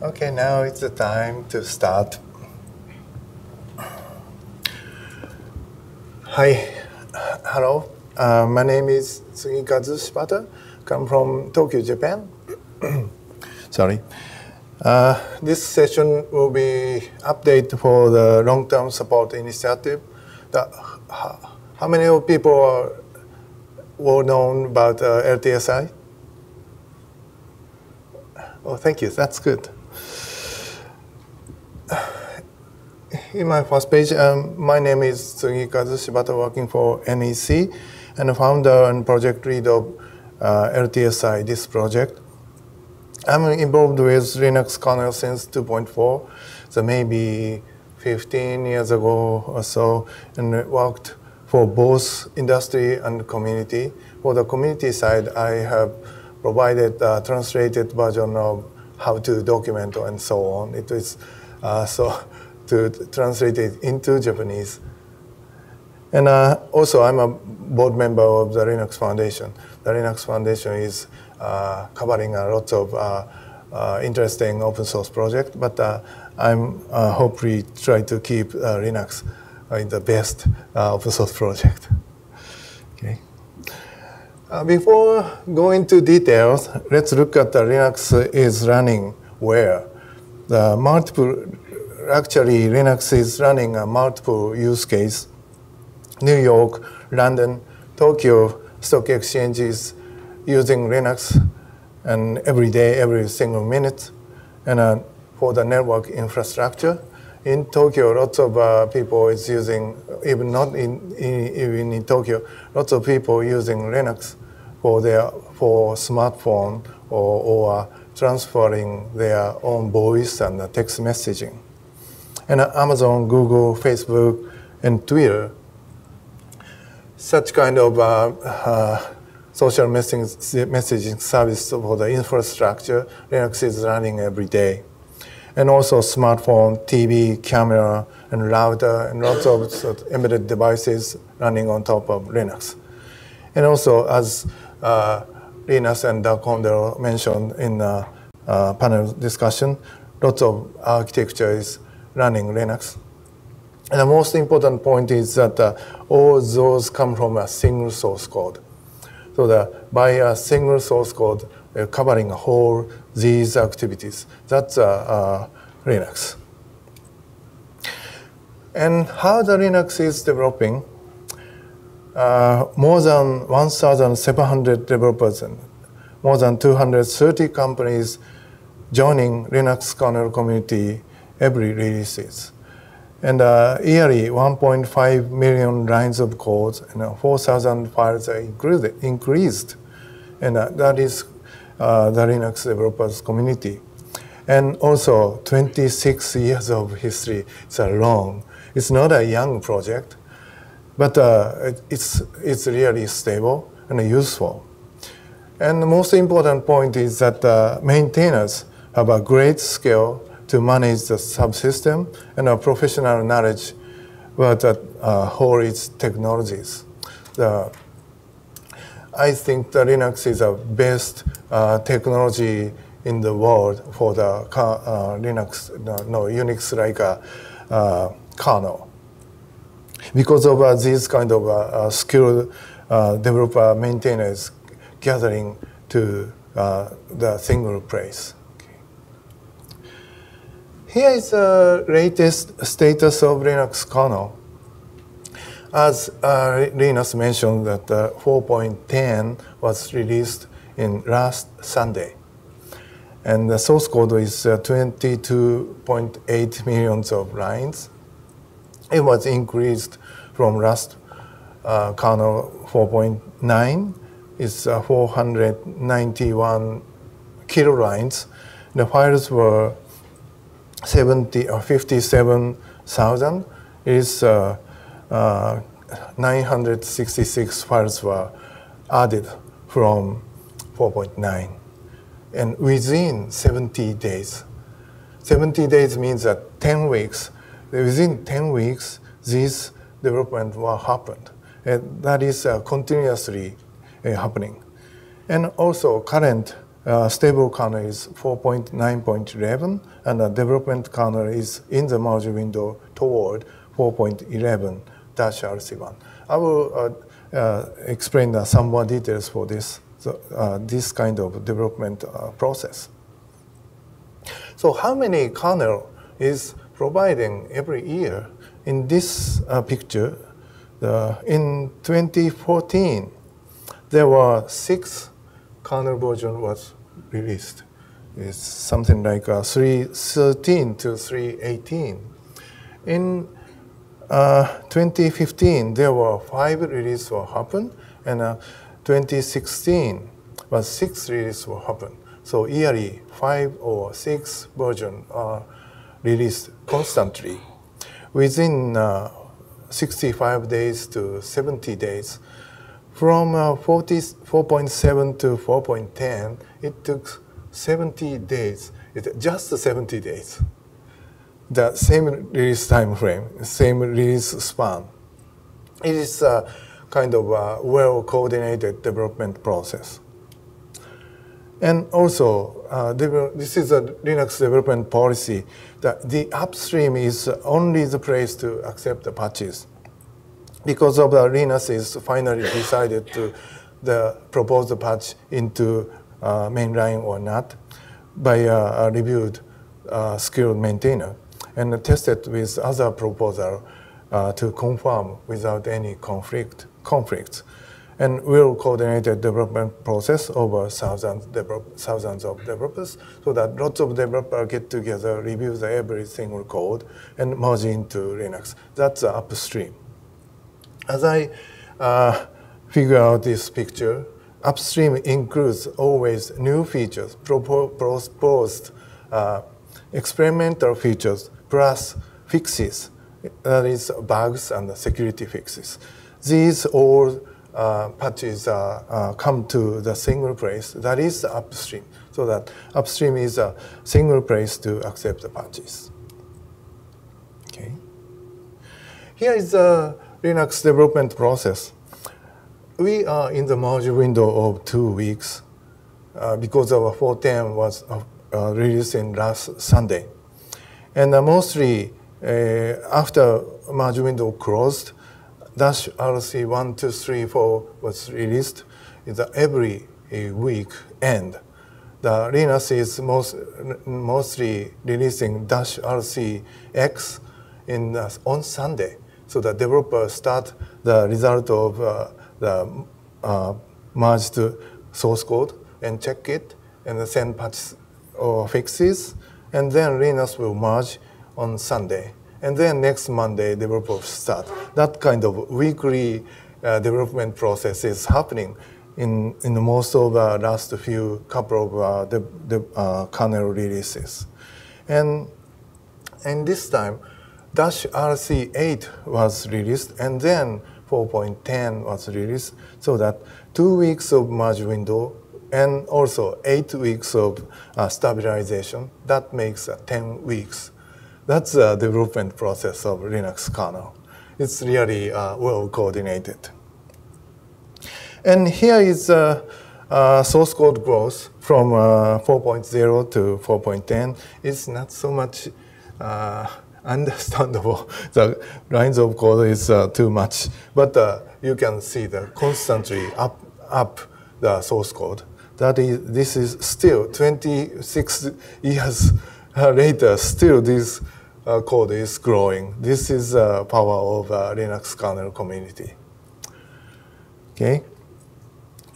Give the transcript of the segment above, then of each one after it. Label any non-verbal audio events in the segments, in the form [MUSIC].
Okay, now it's the time to start. Hi, hello. Uh, my name is Tsugikazu Shibata. Come from Tokyo, Japan. [CLEARS THROAT] Sorry. Uh, this session will be update for the long-term support initiative. The, how many of people are well known about uh, LTSI? Oh, thank you. That's good. In my first page, um, my name is Tsugikazu Shibata, working for NEC, and founder and project lead of uh, LTSI, this project. I'm involved with Linux kernel since 2.4, so maybe 15 years ago or so, and worked for both industry and community. For the community side, I have provided a translated version of how to document and so on. It is uh, so to translate it into Japanese. And uh, also, I'm a board member of the Linux Foundation. The Linux Foundation is uh, covering a lot of uh, uh, interesting open source project, but I'm hopefully try to keep Linux in the best open source project. Okay. Uh, before going to details, let's look at the Linux is running where. The multiple, actually Linux is running a multiple use case. New York, London, Tokyo stock exchanges using Linux and every day, every single minute. And uh, for the network infrastructure, in Tokyo, lots of uh, people is using, even not in, in, even in Tokyo, lots of people using Linux for their for smartphone or, or transferring their own voice and text messaging. And uh, Amazon, Google, Facebook, and Twitter, such kind of uh, uh social messaging service for the infrastructure, Linux is running every day. And also smartphone, TV, camera, and router, and lots of, embedded devices running on top of Linux. And also, as uh, Linus and Condor mentioned in the uh, panel discussion, lots of architecture is running Linux. And the most important point is that uh, all those come from a single source code. So that by a single source code uh, covering whole these activities, that's uh, uh, Linux. And how the Linux is developing, uh, more than 1,700 developers and more than 230 companies joining Linux kernel community every releases and uh, yearly 1.5 million lines of code and uh, 4,000 files are increased, increased. and uh, that is uh, the Linux developers community. And also 26 years of history. It's a long. It's not a young project, but uh, it's it's really stable and useful. And the most important point is that uh, maintainers have a great skill to manage the subsystem and a professional knowledge about the uh, whole its technologies. The, I think the Linux is the best uh, technology in the world for the uh, Linux, no, Unix like a uh, kernel. Because of uh, these kind of uh, skilled developer maintainers gathering to the single place. Here is the latest status of Linux kernel. As uh, Linus mentioned that uh, 4.10 was released in last Sunday. And the source code is uh, 22.8 millions of lines. It was increased from last uh, kernel 4.9. It's uh, 491 kilolines. The files were 70 or 57,000 is uh, uh, 966 files were added from 4.9 and within 70 days 70 days means that 10 weeks within 10 weeks this development will happened. And that is uh, continuously uh, happening. And also current uh, stable kernel is 4.9.11, and the development kernel is in the merge window toward 4.11-RC1. I will uh, uh, explain uh, some more details for this, uh, this kind of development uh, process. So how many kernel is providing every year? In this picture, in 2014, there were six kernel version was released. It's something like uh, 313 to 318. In uh, 2015, there were five releases will happen, and uh, 2016 was six releases will happen. So yearly, five or six versions are released constantly. Within uh, 65 days to 70 days, from uh, 4.7 to 4.10, it took 70 days. It, just 70 days. The same release time frame, same release span. It is a kind of a well-coordinated development process. And also, uh, this is a Linux development policy that the upstream is only the place to accept the patches because of the Linux is finally decided to the propose the patch into mainline or not by a, a reviewed uh, skilled maintainer and tested with other proposal uh, to confirm without any conflict conflicts and we'll coordinate the development process over thousands, thousands of developers so that lots of developers get together, review the every single code, and merge into Linux. That's upstream. As I uh, figure out this picture, upstream includes always new features, proposed uh, experimental features, plus fixes, that is bugs and security fixes. These all uh, patches uh, uh, come to the single place, that is the upstream, so that upstream is a single place to accept the patches. Okay. Here is the Linux development process. We are in the merge window of two weeks uh, because our 410 was uh, uh, released in last Sunday. And uh, mostly uh, after merge window closed, Dash RC 1234 was released in the every uh, week end. The Linux is most, mostly releasing Dash RC X in, on Sunday. So the developer start the result of the uh, merged source code and check it and send patches or fixes. And then Linux will merge on Sunday. And then next Monday, developers start. That kind of weekly uh, development process is happening in, in most of the last few couple of uh, the, the uh, kernel releases. And, and this time, Dash RC8 was released, and then 4.10 was released, so that two weeks of merge window and also eight weeks of uh, stabilization. That makes uh, 10 weeks. That's the development process of Linux kernel. It's really uh, well coordinated. And here is uh, uh, source code growth from uh, 4.0 to 4.10. It's not so much understandable. [LAUGHS] the lines of code is uh, too much, but uh, you can see the constantly up up the source code. That is, this is still 26 years [LAUGHS] later. Still, this uh, code is growing. This is the power of uh, Linux kernel community. Okay.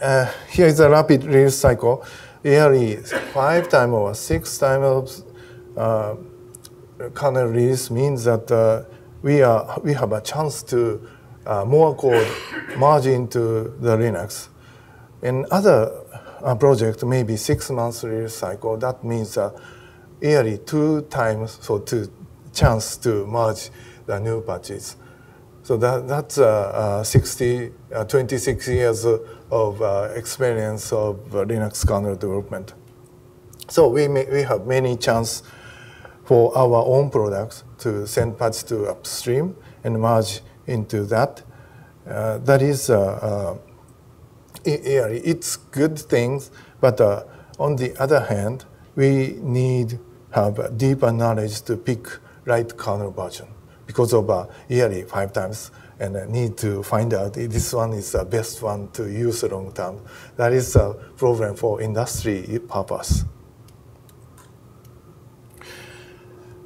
Uh, here is a rapid release cycle. Yearly five times or six times uh, kernel release means that uh, we, are, we have a chance to uh, more code merge into the Linux. In other uh, project, maybe six months release cycle, that means uh, yearly two times, so two chance to merge the new patches. So that, that's uh, uh, 60, uh, 26 years of uh, experience of Linux kernel development. So we, may, we have many chance for our own products to send parts to upstream and merge into that. Uh, that is, uh, uh, it's good things, but uh, on the other hand, we need have deeper knowledge to pick right kernel version because of uh, yearly five times and uh, need to find out if this one is the best one to use long term. That is a problem for industry purpose.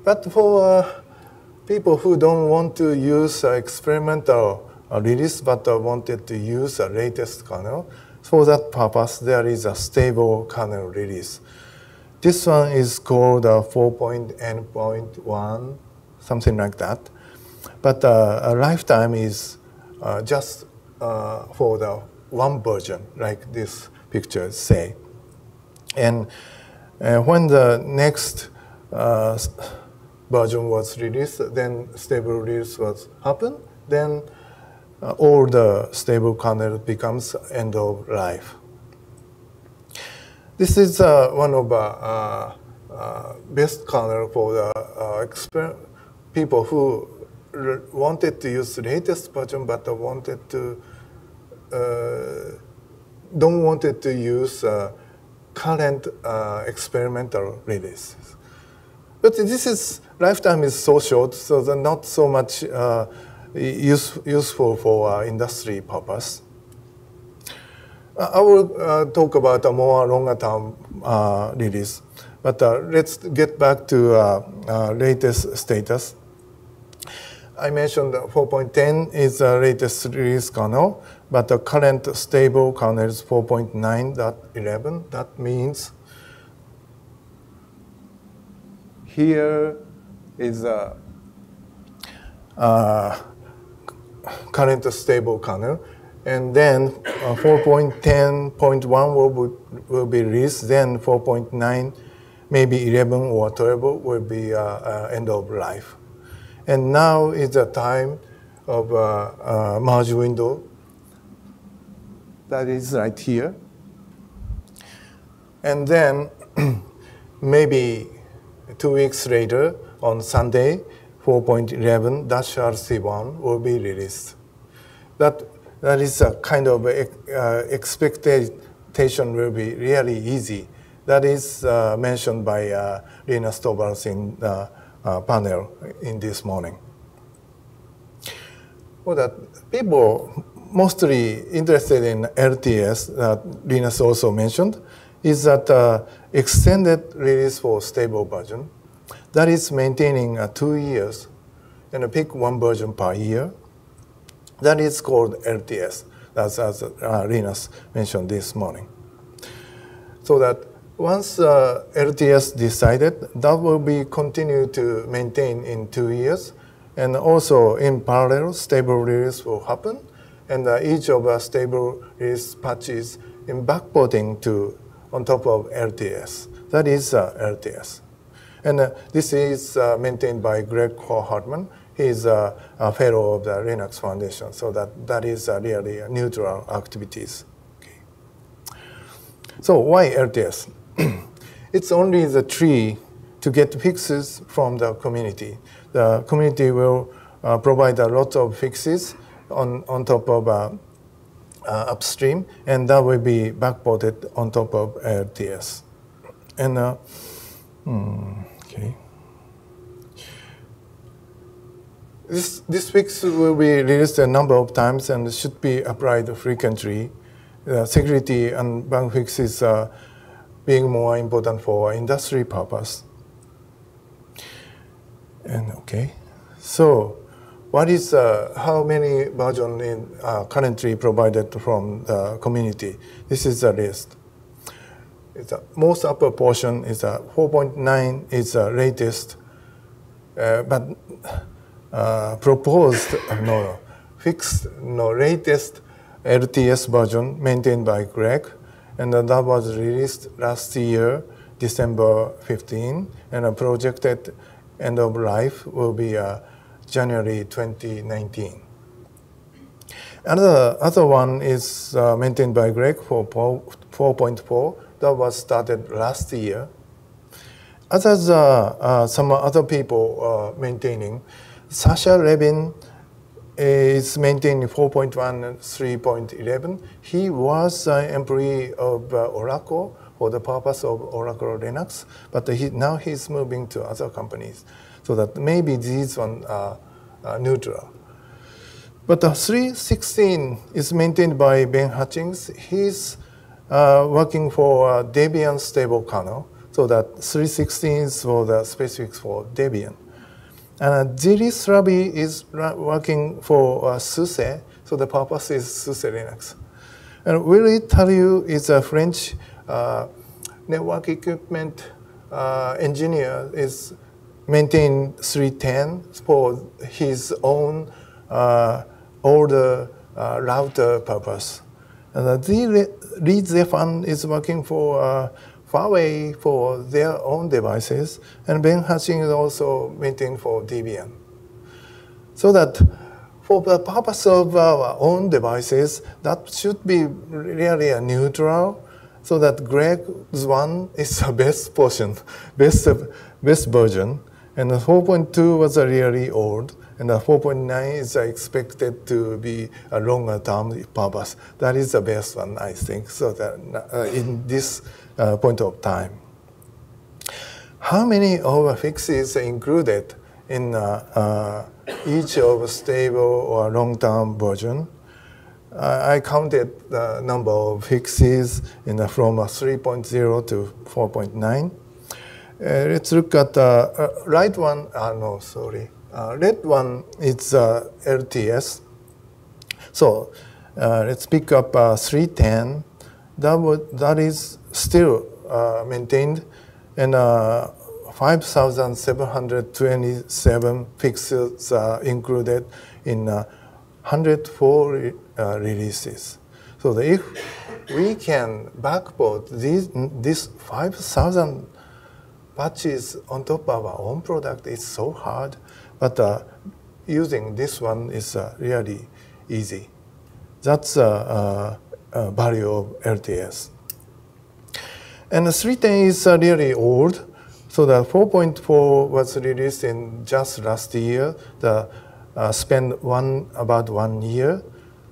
But for uh, people who don't want to use uh, experimental uh, release but uh, wanted to use the latest kernel, for that purpose, there is a stable kernel release. This one is called uh, 4.n.1, something like that. But uh, a lifetime is uh, just uh, for the one version, like this picture say. And uh, when the next uh, version was released, then stable release was happen, then uh, all the stable kernel becomes end of life. This is uh, one of the uh, uh, best kernel for the uh, people who wanted to use latest version but wanted to don't wanted to use current experimental releases. But this is lifetime is so short, so not so much use, useful for uh, industry purpose. Uh, I will uh, talk about a more longer term uh, release, but uh, let's get back to uh, latest status. I mentioned 4.10 is the latest release kernel, but the current stable kernel is 4.9.11. That means here is a current stable kernel. And then uh, 4.10.1 will, will be released, then 4.9, maybe 11 or 12 will be uh, uh, end of life. And now is the time of uh, merge window. That is right here. And then [CLEARS THROAT] maybe two weeks later on Sunday, four point eleven dash R C one will be released. That, that is a kind of uh, expectation will be really easy. That is uh, mentioned by uh, Linus Torvalds in the uh, panel in this morning. Well, that people mostly interested in LTS that Linus also mentioned is that uh, extended release for stable version that is maintaining uh, two years and pick one version per year. That is called LTS, That's as uh, Linus mentioned this morning. So that once uh, LTS decided, that will be continued to maintain in two years. And also in parallel, stable release will happen. And uh, each of our stable release patches in backporting to on top of LTS. That is uh, LTS. And uh, this is uh, maintained by Greg Hartman. He's uh, a fellow of the Linux Foundation, so that, that is uh, really neutral activities. Okay. So why LTS? [CLEARS THROAT] it's only the tree to get fixes from the community. The community will uh, provide a lot of fixes on, on top of uh, upstream, and that will be backported on top of LTS. And hmm. Okay. This, this fix will be released a number of times and should be applied frequently. Uh, security and bug fixes are being more important for industry purpose. And okay, so what is uh, how many versions in, uh, currently provided from the community? This is the list. It's a, most upper portion is a 4.9 is the latest, uh, but uh, proposed [LAUGHS] no fixed no latest LTS version maintained by Greg, and that was released last year, December 15, and a projected end of life will be uh, January 2019. Another other one is uh, maintained by Greg for 4.4 that was started last year. Others, uh, uh, some other people uh, maintaining. Sasha Levin is maintaining 4.1 and 3.11. He was an employee of uh, Oracle for the purpose of Oracle Linux, but he, now he's moving to other companies. So that maybe these one are, neutral. But the 316 is maintained by Ben Hutchings. He's uh, working for Debian stable kernel. So that 316 is for the specifics for Debian. And uh, Raby is working for uh, SUSE. So the purpose is SUSE Linux. And Willy Tarreau is a French uh, network equipment uh, engineer is maintain 310 for his own uh, older uh, router purpose. And the Li Zefan is working for uh, Huawei for their own devices, and Ben Hutching is also maintained for Debian. So that for the purpose of our own devices, that should be really a neutral so that Greg's one is the [LAUGHS] best portion, best, best version. And the 4.2 was really old, and the 4.9 is expected to be a longer term purpose. That is the best one, I think, so that uh, in this uh, point of time. How many overfixes are included in uh, uh each of stable or long-term version? I counted the number of fixes in the, from 3.0 to 4.9. Uh, let's look at the uh, right one. Uh, no, sorry. Uh, red one is uh, LTS. So uh, let's pick up 310. That, would, that is still maintained, and 5,727 fixes are included in 104 uh, releases. So if we can backport these, these 5,000 patches on top of our own product, is so hard. But uh, using this one is uh, really easy. That's the uh, uh, value of LTS. And the 310 is uh, really old. So the 4.4 was released in just last year. The uh, spent one about one year.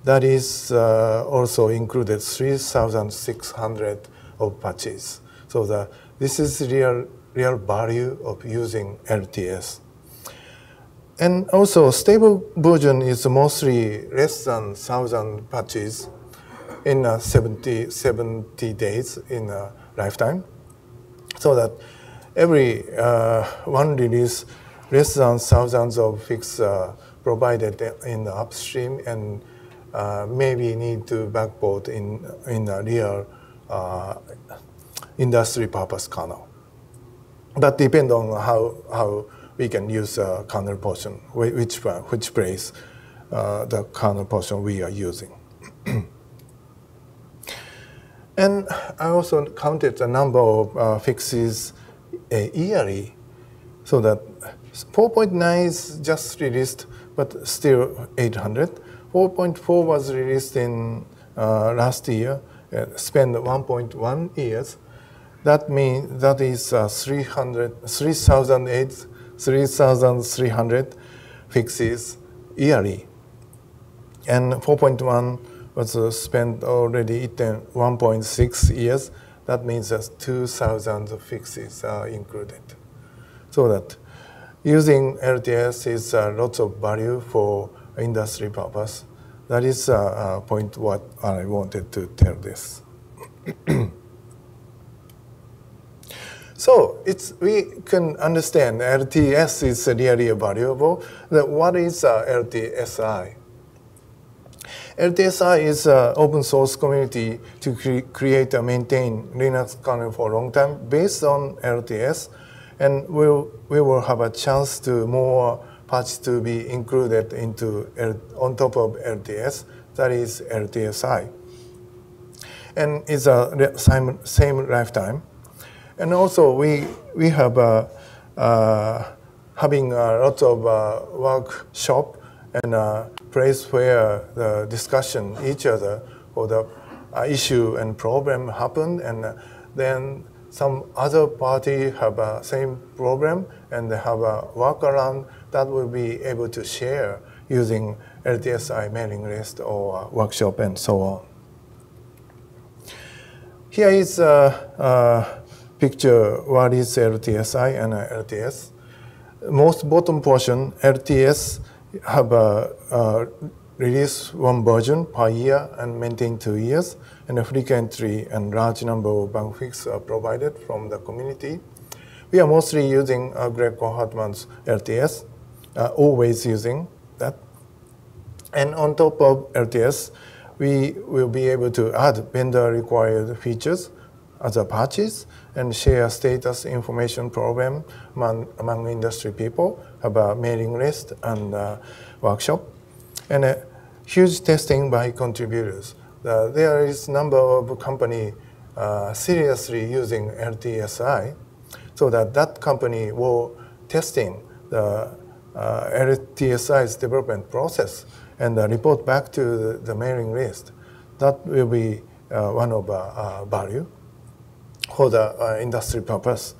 That is uh, also included 3,600 of patches. So the, this is real, real value of using LTS. And also stable version is mostly less than 1,000 patches in uh, 70, 70 days in a lifetime. So that every uh, one release, less than thousands of fixes uh, provided in the upstream and uh, maybe need to backport in, in a real uh, industry purpose kernel. That depend on how, how we can use a kernel portion, which, which place uh, the kernel portion we are using. [CLEARS THROAT] and I also counted the number of uh, fixes uh, yearly so that 4.9 is just released but still 800. 4.4 was released in uh, last year, uh, spent 1.1 years. That means that is uh, 300, 3,008, 3,300 fixes yearly. And 4.1 was uh, spent already in 1.6 years. That means that 2,000 fixes are included. So that using LTS is uh, lots of value for industry purpose. That is a uh, uh, point what I wanted to tell this. [CLEARS THROAT] so it's, we can understand LTS is really valuable. That what is uh, LTSI? LTSI is an open source community to cre create and maintain Linux kernel for a long time based on LTS and we'll, we will have a chance to more patch to be included into L, on top of LTS, that is LTSI. And it's a same, same lifetime. And also we, we have a, uh, having uh, a lot of uh, workshop and a place where the discussion each other or the uh, issue and problem happen and then some other party have a same problem and they have a workaround that will be able to share using LTSI mailing list or workshop and so on. Here is a picture what is LTSI and LTS. Most bottom portion, LTS have a, a release one version per year and maintain two years, and a frequently and large number of bug fixes are provided from the community. We are mostly using uh, Greg Hartman's LTS, uh, always using that. And on top of LTS, we will be able to add vendor required features as a patches and share status information problem among, among industry people, about mailing list and uh, workshop, and huge testing by contributors. Uh, there is number of company uh, seriously using LTSI, so that that company will testing the uh, LTSI's development process and uh, report back to the, the, mailing list. That will be one of value for the uh, industry purpose.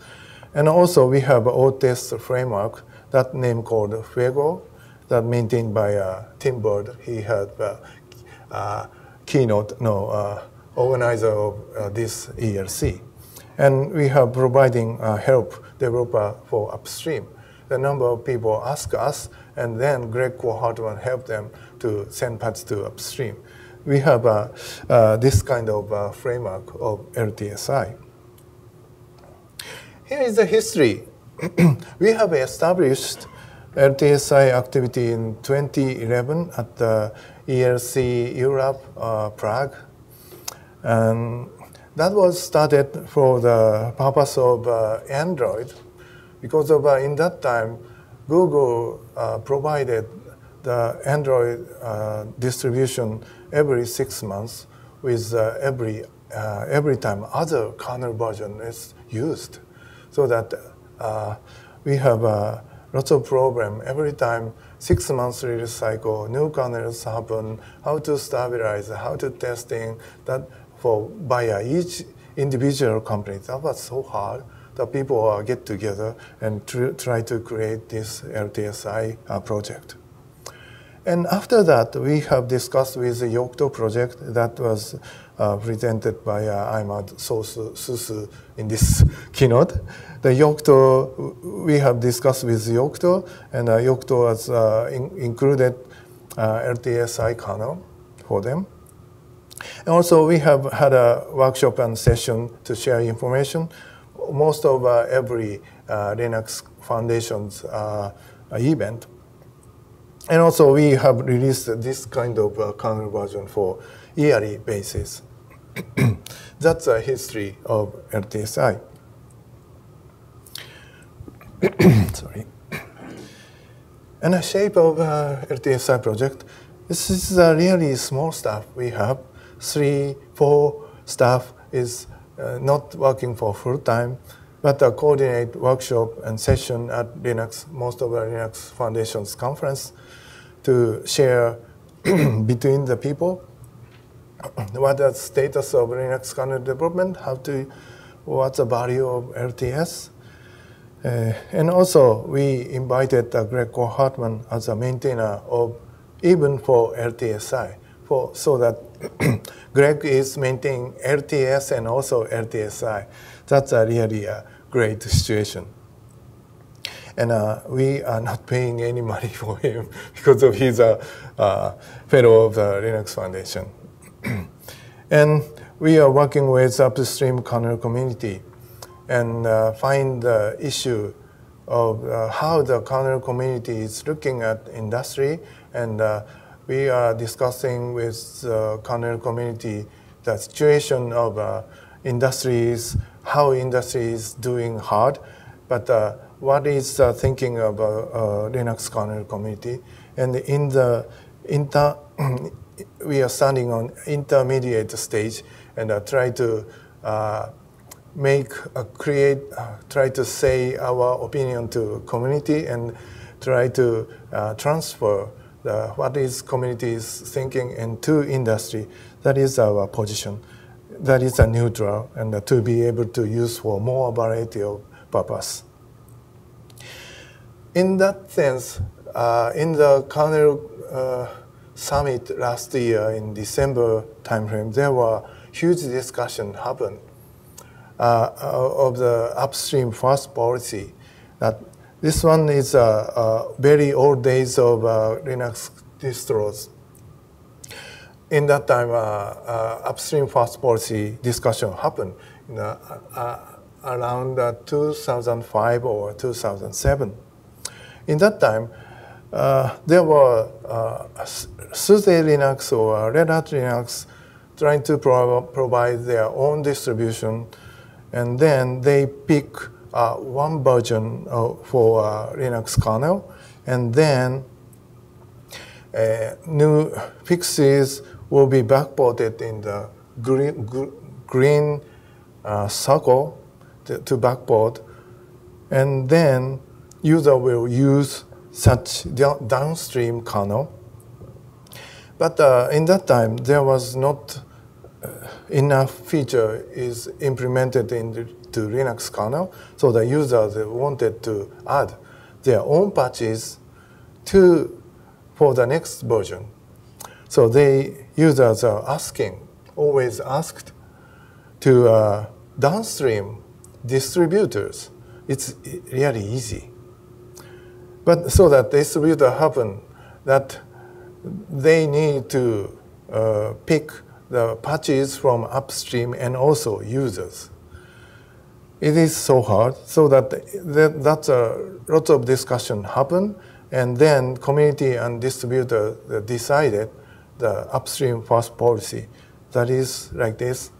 And also we have a test framework, that name called Fuego, that maintained by uh, Tim Bird. He had uh, uh keynote, no, uh, organizer of uh, this ELC. And we have providing help developer for upstream. The number of people ask us, and then Greg Hartman help them to send patches to upstream. We have this kind of framework of LTSI. Here is the history. [CLEARS THROAT] we have established LTSI activity in 2011 at the ELC Europe, uh, Prague. And that was started for the purpose of uh, Android, because of uh, in that time, Google uh, provided the Android uh, distribution every six months with uh, every, every time other kernel version is used so that uh, we have uh, lots of problem every time six months release cycle, new kernels happen, how to stabilize, how to testing that for by each individual company. That was so hard that people uh, get together and tr try to create this LTSI uh, project. And after that, we have discussed with the Yocto project that was uh, presented by uh, Ahmad Susu in this [LAUGHS] keynote. The Yocto, we have discussed with Yocto, and uh, Yocto has uh, in, included uh, LTSI kernel for them. And also, we have had a workshop and session to share information. Most of uh, every uh, Linux Foundation's event. And also, we have released this kind of kernel version for yearly basis. [CLEARS THROAT] That's a history of LTSI. [CLEARS THROAT] Sorry. And the shape of uh, LTSI project, this is a really small staff we have. Three, four staff is uh, not working for full time, but uh, coordinate workshop and session at Linux, most of the Linux Foundation's conference to share [CLEARS THROAT] between the people what the status of Linux kernel development, how to, what's the value of LTS. Uh, and also, we invited uh, Greg Hartman as a maintainer of even for LTSI, for, so that [CLEARS THROAT] Greg is maintaining LTS and also LTSI. That's a really a great situation. And uh, we are not paying any money [LAUGHS] for him because of his uh, fellow of the Linux Foundation. [CLEARS THROAT] and we are working with upstream kernel community and uh, find the issue of uh, how the kernel community is looking at industry and uh, we are discussing with the kernel community the situation of uh, industries, how industry is doing hard, but uh, what is the thinking of uh, Linux kernel community. And in the inter [CLEARS THROAT] we are standing on intermediate stage and uh, try to uh, make, uh, create, uh, try to say our opinion to community and try to uh, transfer the, what is community's thinking into industry. That is our position. That is a neutral and uh, to be able to use for more variety of purpose. In that sense, in the kernel summit last year in December timeframe, there were huge discussion happened uh, of the upstream first policy. That this one is uh, very old days of Linux distros. In that time, upstream first policy discussion happened in, around 2005 or 2007. In that time, uh, there were uh, SUSE Linux or Red Hat Linux trying to pro provide their own distribution, and then they pick uh, one version for uh, Linux kernel, and then uh, new fixes will be backported in the green, green uh, circle to, backport, and then user will use such downstream kernel. But uh, in that time, there was not uh, enough feature is implemented into Linux kernel, so the users wanted to add their own patches to for the next version. So they users are asking, always asked, to uh, downstream distributors. It's really easy. But so that distributor happen that they need to uh, pick the patches from upstream and also users. It is so hard, so that, that that's a lot of discussion happen, and then community and distributor decided the upstream first policy. That is like this.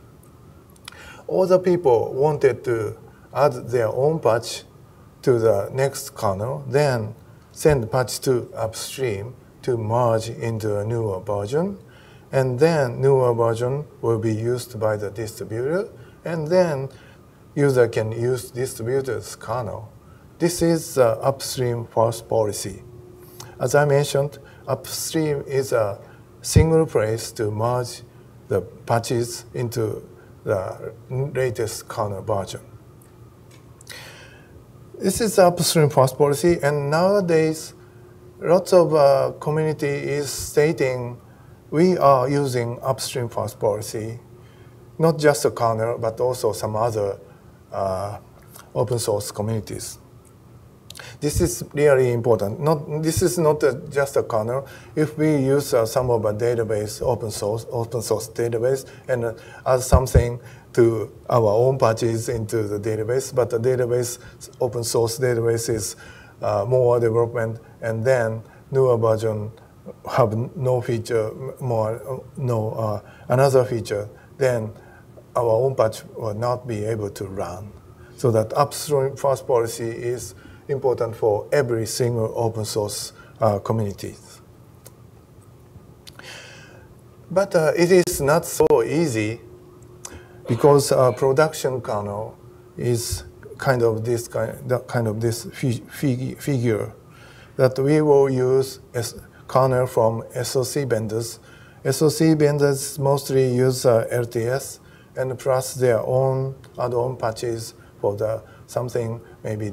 All the people wanted to add their own patch to the next kernel, then send patch to upstream to merge into a newer version. And then newer version will be used by the distributor. And then user can use distributor's kernel. This is the upstream first policy. As I mentioned, upstream is a single place to merge the patches into the latest kernel version. This is upstream first policy, and nowadays, lots of uh, community is stating we are using upstream first policy, not just the kernel, but also some other uh, open source communities. This is really important. Not, this is not a, just a kernel. If we use uh, some of a database, open source, open source database, and uh, add something to our own patches into the database, but the database, open source database is uh, more development, and then newer version have no feature, more no uh, another feature, then our own patch will not be able to run. So that upstream first policy is important for every single open source uh, community. But uh, it is not so easy because uh, production kernel is kind of this kind, kind of this figure that we will use as kernel from SOC vendors. SOC vendors mostly use uh, LTS and plus their own add-on patches for the something maybe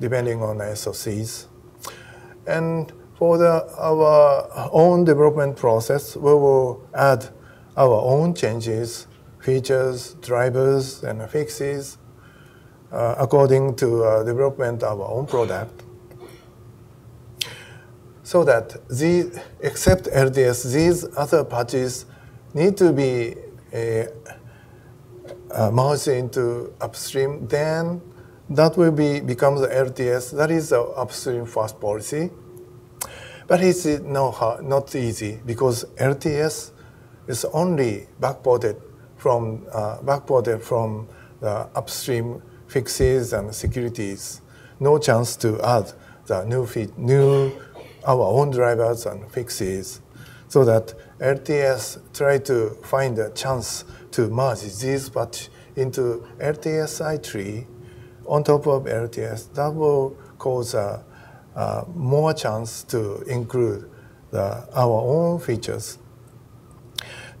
depending on the SOCs. And for the, our own development process, we will add our own changes features, drivers, and fixes uh, according to uh, development of our own product. So that these, except LTS, these other patches need to be uh, uh, merged into upstream. Then that will be become the LTS. That is the upstream first policy. But it's no, not easy because LTS is only backported from uh, backported from the upstream fixes and securities. No chance to add the new feed, new our own drivers and fixes, so that LTS try to find a chance to merge these patch into LTSI tree on top of LTS. That will cause a, a more chance to include the, our own features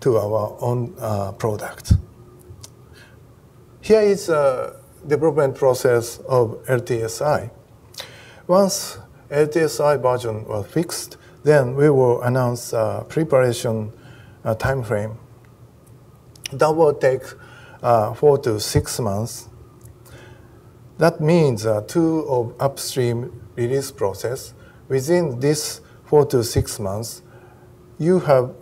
to our own uh, product. Here is the development process of LTSI. Once LTSI version was fixed, then we will announce preparation uh, time frame. That will take uh, four to six months. That means uh, two of upstream release process. Within this four to six months, you have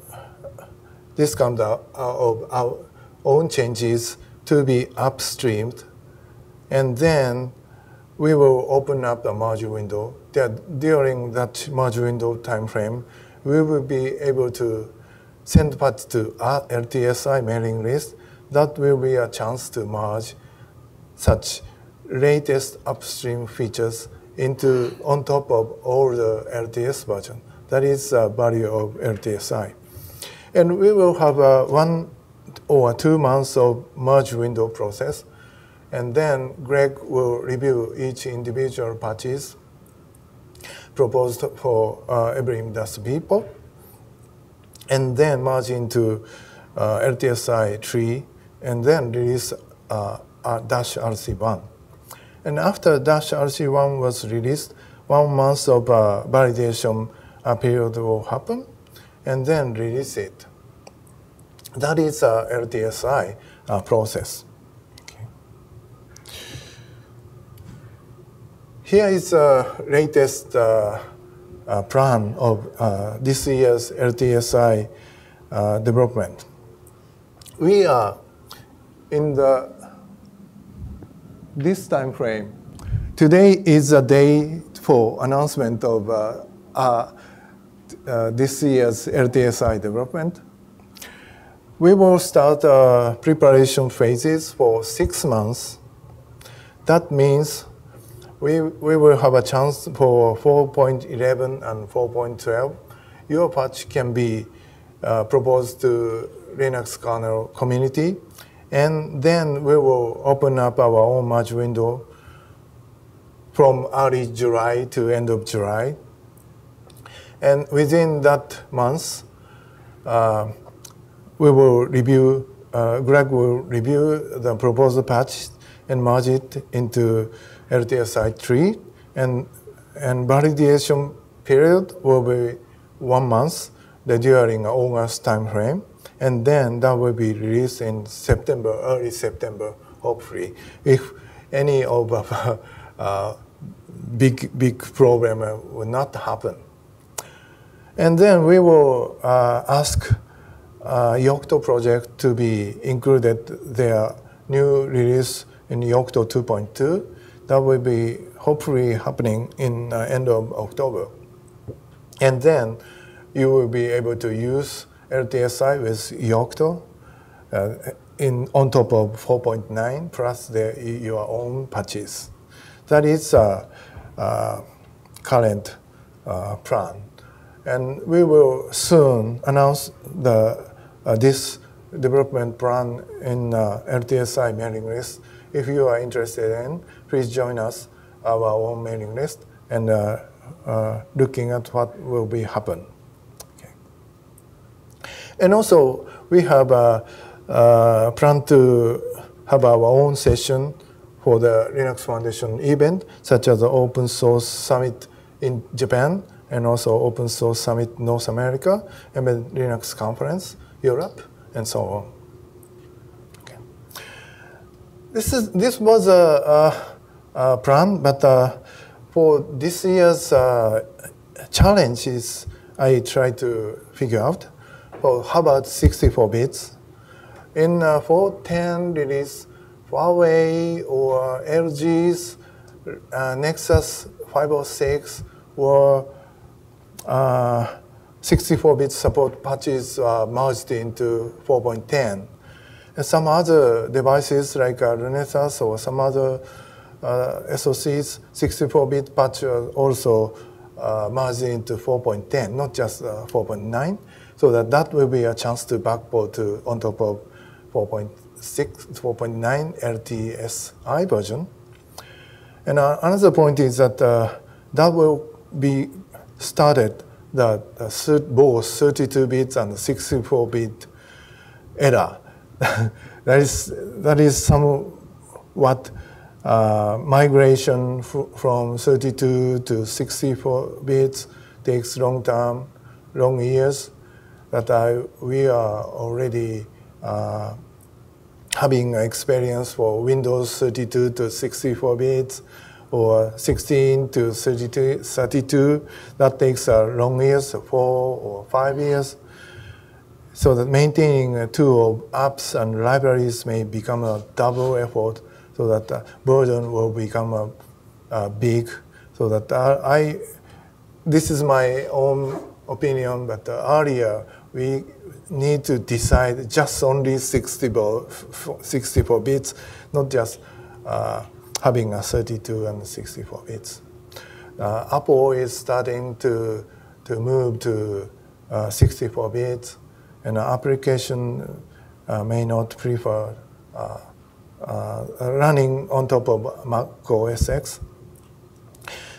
this kind of, of our own changes to be upstreamed, and then we will open up the merge window. That during that merge window time frame, we will be able to send patch to our LTSI mailing list. That will be a chance to merge such latest upstream features into on top of all the LTS version. That is the value of LTSI. And we will have a one or two months of merge window process. And then Greg will review each individual patches proposed for uh, every industry people. And then merge into uh, LTSI tree and then release uh, dash RC1. And after Dash RC1 was released, one month of uh, validation uh, period will happen, and then release it. That is a LTSI uh, process. Okay. Here is the latest uh, uh, plan of uh, this year's LTSI development. We are in the this time frame. Today is a day for announcement of uh, uh, uh, this year's LTSI development. We will start uh, preparation phases for six months. That means we, we will have a chance for 4.11 and 4.12. Your patch can be uh, proposed to Linux kernel community and then we will open up our own merge window from early July to end of July. And within that month, uh, we will review, uh, Greg will review the proposed patch and merge it into LTSI tree. And, and validation period will be one month the during August timeframe and then that will be released in September, early September, hopefully, if any of uh, [LAUGHS] uh, big big problem uh, will not happen. And then we will uh, ask uh, Yocto project to be included their new release in Yocto 2.2. That will be hopefully happening in uh, end of October. And then you will be able to use LTSI with Yocto uh, in, on top of 4.9 plus the, your own patches. That is a, a current uh, plan. And we will soon announce the, uh, this development plan in uh, LTSI mailing list. If you are interested in, please join us, our own mailing list, and uh, uh, looking at what will be happen. And also, we have a, a plan to have our own session for the Linux Foundation event, such as the Open Source Summit in Japan, and also Open Source Summit North America, and the Linux Conference Europe, and so on. Okay. This is this was a, a, a plan, but uh, for this year's uh, challenge is I try to figure out well, how about 64 bits? In uh, 410 release, Huawei or LG's uh, Nexus 506 or 64-bit uh, support patches uh, merged into 4.10. And some other devices like uh, Renesas or some other uh, SoCs, 64-bit patch also uh, merged into 4.10, not just uh, 4.9 so that that will be a chance to backport to on top of 4.6, 4.9 LTSI version. And uh, another point is that uh, that will be started that the both 32 bits and 64 bit era. [LAUGHS] that is that is somewhat uh, migration from 32 to 64 bits takes long time, long years that I, we are already uh, having experience for Windows 32 to 64 bits or 16 to 32, 32. That takes uh, long years, four or five years. So that maintaining a tool of apps and libraries may become a double effort so that the burden will become a, a big. So that uh, I, this is my own opinion, but uh, earlier we need to decide just only 64, 64 bits, not just uh, having a 32 and 64 bits. Uh, Apple is starting to, to move to uh, 64 bits, and application uh, may not prefer uh, uh, running on top of Mac OS X.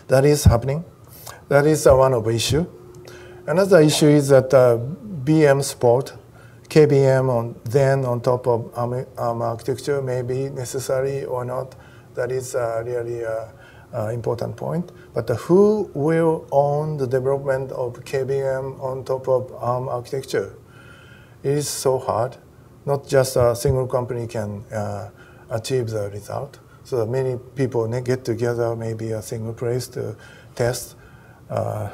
That is happening. That is a one of the issue. Another issue is that VM support, KVM on, then on top of ARM, ARM architecture may be necessary or not. That is uh, really an uh, important point. But uh, who will own the development of KVM on top of ARM architecture? It is so hard. Not just a single company can uh, achieve the result. So many people get together, maybe a single place to test uh,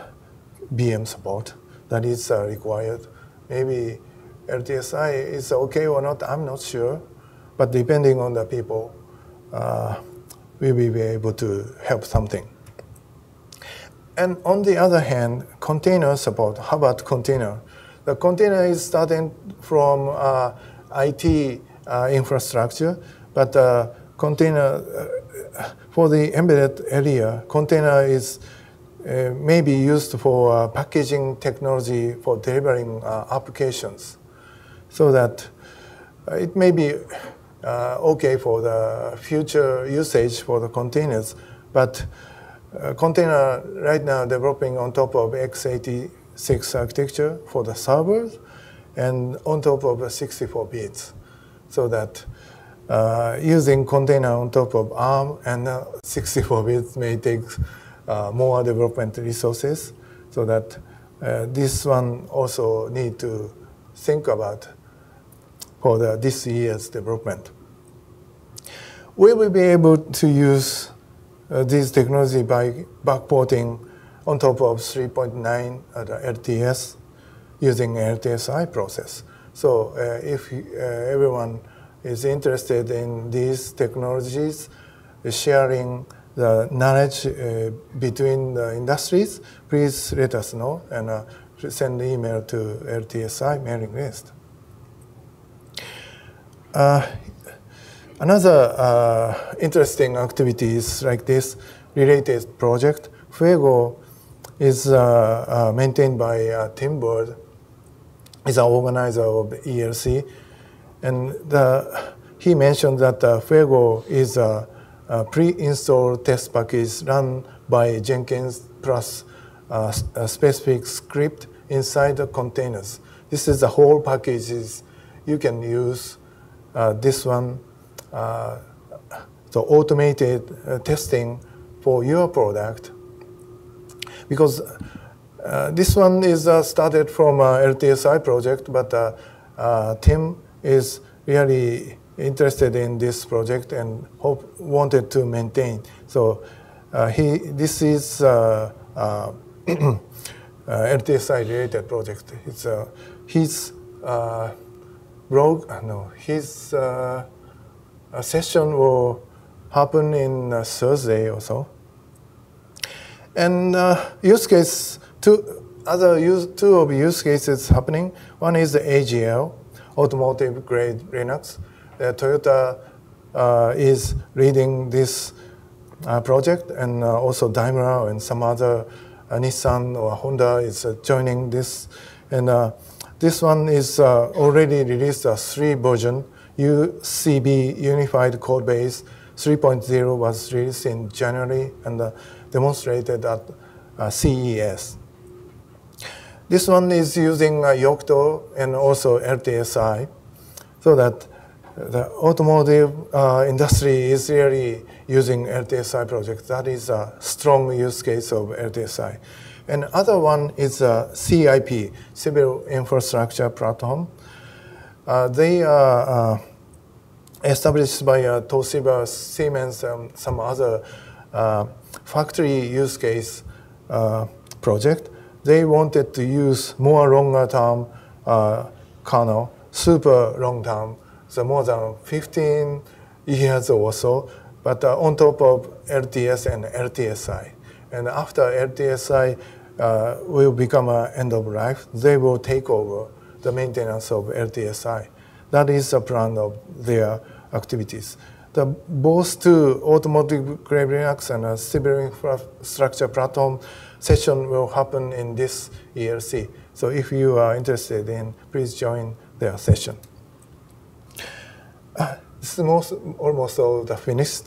BM support. That is uh, required. Maybe LTSI is okay or not, I'm not sure. But depending on the people, uh, we will be able to help something. And on the other hand, container support. How about container? The container is starting from uh, IT uh, infrastructure, but uh, container uh, for the embedded area, container is uh, may be used for uh, packaging technology for delivering uh, applications. So that it may be okay for the future usage for the containers, but container right now developing on top of x86 architecture for the servers and on top of 64 bits. So that uh, using container on top of ARM and uh, 64 bits may take uh, more development resources so that uh, this one also need to think about for the, this year's development. We will be able to use uh, this technology by backporting on top of 3.9 uh, LTS using LTSI process. So uh, if uh, everyone is interested in these technologies, sharing the knowledge uh, between the industries, please let us know and uh, send email to LTSI mailing list. Uh, another uh, interesting activities like this related project, Fuego is uh, uh, maintained by Tim Bird, is an organizer of ELC, and the, he mentioned that Fuego is a uh, pre-installed test package run by Jenkins plus uh, a specific script inside the containers. This is the whole packages you can use. Uh, this one, uh, the automated uh, testing for your product. Because uh, this one is started from LTSI project, but Tim is really interested in this project and hope, wanted to maintain. So uh, he, this is uh, uh, [CLEARS THROAT] LTSI related project. It's uh, his uh, blog, uh, no, his uh, session will happen in Thursday or so. And use case, two other use, two of use cases happening. One is the AGL, automotive grade Linux. Uh, Toyota uh, is leading this uh, project, and also Daimler and some other Nissan or Honda is joining this. And this one is already released a three version, UCB Unified Code Base 3.0 was released in January and demonstrated at CES. This one is using uh, Yocto and also LTSI so that the automotive uh, industry is really using LTSI project. That is a strong use case of LTSI. And other one is a CIP, Civil Infrastructure Platform. Uh, they are uh, established by uh, Toshiba, Siemens, and some other uh, factory use case uh, project. They wanted to use more longer term uh, kernel, super long term, so more than 15 years or so, but uh, on top of LTS and LTSI. And after LTSI uh, will become an end of life, they will take over the maintenance of LTSI. That is the plan of their activities. The, both two automotive grade Linux and a civil infrastructure platform session will happen in this ELC. So if you are interested in, please join their session. Is most, almost all the finished.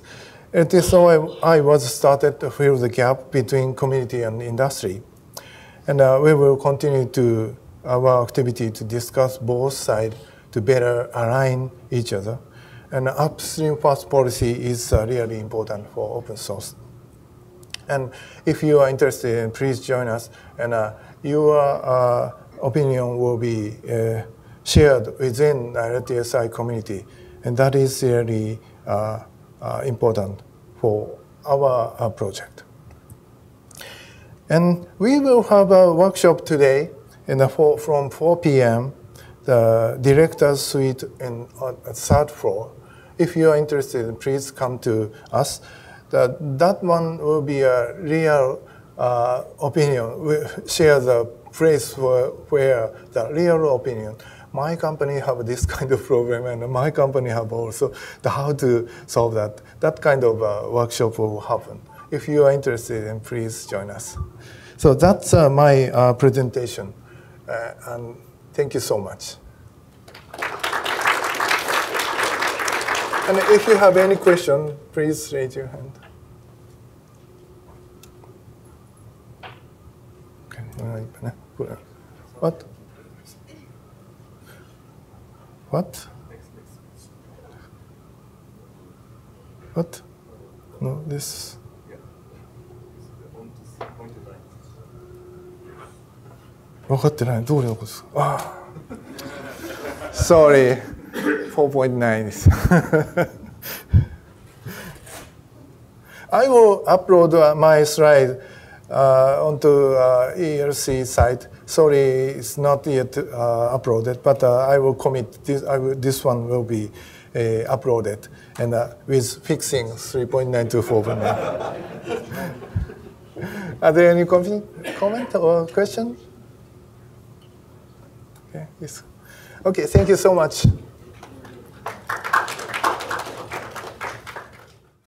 So I was started to fill the gap between community and industry. And uh, we will continue to our activity to discuss both sides to better align each other. And upstream first policy is uh, really important for open source. And if you are interested, please join us. And uh, your uh, opinion will be uh, shared within the LTSI community. And that is really uh, uh, important for our project. And we will have a workshop today in the four, from 4 p.m. The director's suite in, on the third floor. If you are interested, please come to us. The, that one will be a real uh, opinion. We share the place where, where the real opinion. My company have this [LAUGHS] kind of problem, and my company have also the how to solve that. That kind of uh, workshop will happen. If you are interested, then please join us. So that's uh, my uh, presentation, uh, and thank you so much. And if you have any question, please raise your hand. What? What? What? No, this. Sorry. 4.9です [LAUGHS] I will upload my slide uh, onto uh, site. Sorry, it's not yet uh, uploaded, but uh, I will commit this. Will, this one will be uh, uploaded and with fixing 3.9 to 4.9. [LAUGHS] Are there any comment or question? Okay, yes. okay. Thank you so much.